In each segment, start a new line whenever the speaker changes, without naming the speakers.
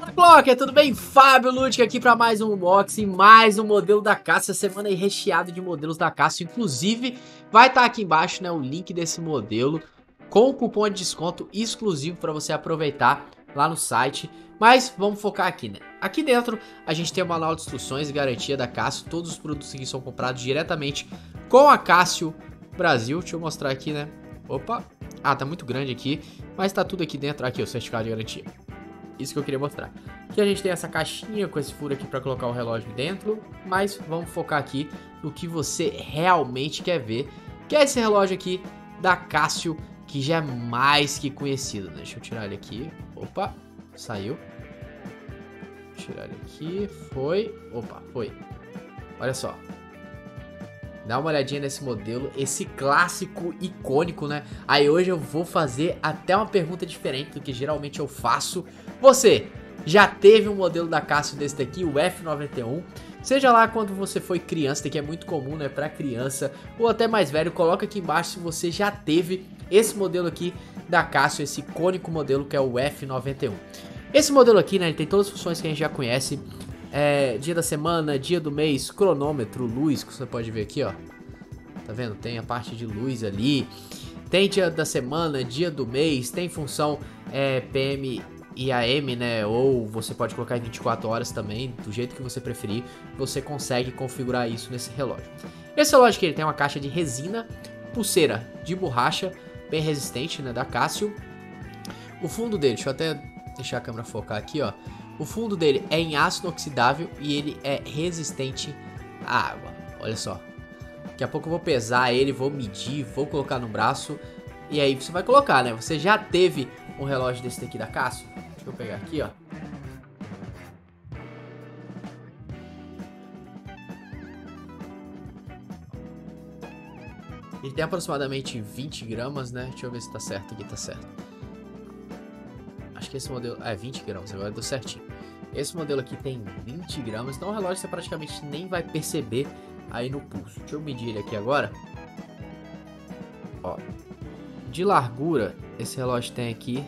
Clocker, tudo bem? Fábio Ludic aqui para mais um unboxing, mais um modelo da Cássio, semana aí recheada de modelos da Cássio, inclusive vai estar tá aqui embaixo né, o link desse modelo com cupom de desconto exclusivo para você aproveitar lá no site, mas vamos focar aqui né. Aqui dentro a gente tem o manual de instruções e garantia da Cássio, todos os produtos aqui são comprados diretamente com a Cássio Brasil, deixa eu mostrar aqui né, opa, ah tá muito grande aqui, mas tá tudo aqui dentro, aqui o certificado de garantia. Isso que eu queria mostrar. Aqui a gente tem essa caixinha com esse furo aqui para colocar o relógio dentro, mas vamos focar aqui no que você realmente quer ver, que é esse relógio aqui da Casio, que já é mais que conhecido. Deixa eu tirar ele aqui. Opa, saiu. Tirar ele aqui, foi. Opa, foi. Olha só, Dá uma olhadinha nesse modelo, esse clássico icônico, né? Aí hoje eu vou fazer até uma pergunta diferente do que geralmente eu faço. Você já teve um modelo da Casio desse daqui, o F91? Seja lá quando você foi criança, que é muito comum, né, para criança ou até mais velho, coloca aqui embaixo se você já teve esse modelo aqui da Casio, esse icônico modelo que é o F91. Esse modelo aqui, né, ele tem todas as funções que a gente já conhece, é, dia da semana, dia do mês, cronômetro, luz, que você pode ver aqui, ó. Tá vendo? Tem a parte de luz ali. Tem dia da semana, dia do mês, tem função é, PM e AM, né? Ou você pode colocar em 24 horas também, do jeito que você preferir, você consegue configurar isso nesse relógio. Esse relógio aqui ele tem uma caixa de resina, pulseira de borracha, bem resistente, né? Da Casio. O fundo dele, deixa eu até deixar a câmera focar aqui, ó. O fundo dele é em aço inoxidável e ele é resistente à água. Olha só. Daqui a pouco eu vou pesar ele, vou medir, vou colocar no braço. E aí você vai colocar, né? Você já teve um relógio desse daqui da Casio? Deixa eu pegar aqui, ó. Ele tem aproximadamente 20 gramas, né? Deixa eu ver se tá certo aqui, tá certo. Acho que esse modelo... é 20 gramas, agora deu certinho. Esse modelo aqui tem 20 gramas, então o relógio você praticamente nem vai perceber aí no pulso. Deixa eu medir ele aqui agora. Ó, de largura, esse relógio tem aqui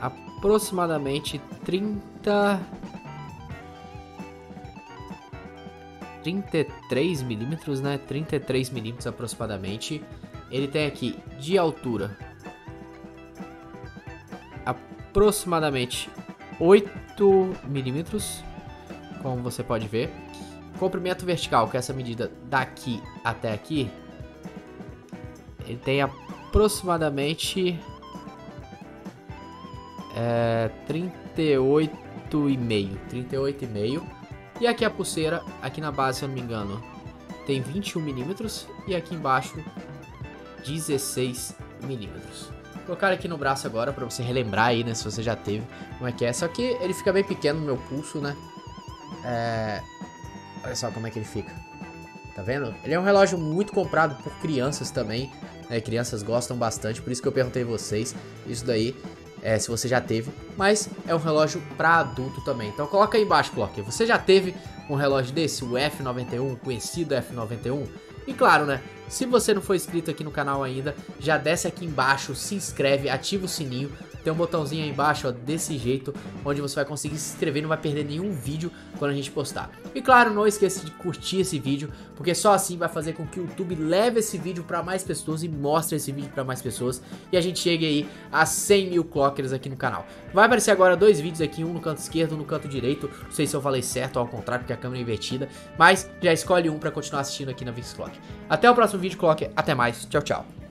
aproximadamente 30... 33 milímetros, né? 33 milímetros aproximadamente. Ele tem aqui de altura aproximadamente 8 milímetros, como você pode ver. Comprimento vertical, que é essa medida daqui até aqui, ele tem aproximadamente é, 38,5. 38,5. E aqui a pulseira, aqui na base, se eu não me engano, tem 21 milímetros. E aqui embaixo, 16 milímetros colocar aqui no braço agora pra você relembrar aí, né, se você já teve, como é que é. Só que ele fica bem pequeno no meu pulso, né. É... Olha só como é que ele fica. Tá vendo? Ele é um relógio muito comprado por crianças também, né, crianças gostam bastante, por isso que eu perguntei vocês isso daí, é, se você já teve. Mas é um relógio pra adulto também, então coloca aí embaixo, Clock, você já teve um relógio desse, o F91, conhecido F91? E claro, né, se você não for inscrito aqui no canal ainda, já desce aqui embaixo, se inscreve, ativa o sininho. Tem um botãozinho aí embaixo, ó, desse jeito, onde você vai conseguir se inscrever e não vai perder nenhum vídeo quando a gente postar. E claro, não esqueça de curtir esse vídeo, porque só assim vai fazer com que o YouTube leve esse vídeo para mais pessoas e mostre esse vídeo para mais pessoas. E a gente chegue aí a 100 mil clockers aqui no canal. Vai aparecer agora dois vídeos aqui, um no canto esquerdo, um no canto direito. Não sei se eu falei certo ou ao contrário, porque a câmera é invertida. Mas já escolhe um para continuar assistindo aqui na VixClock. Até o próximo vídeo, Clock. Até mais. Tchau, tchau.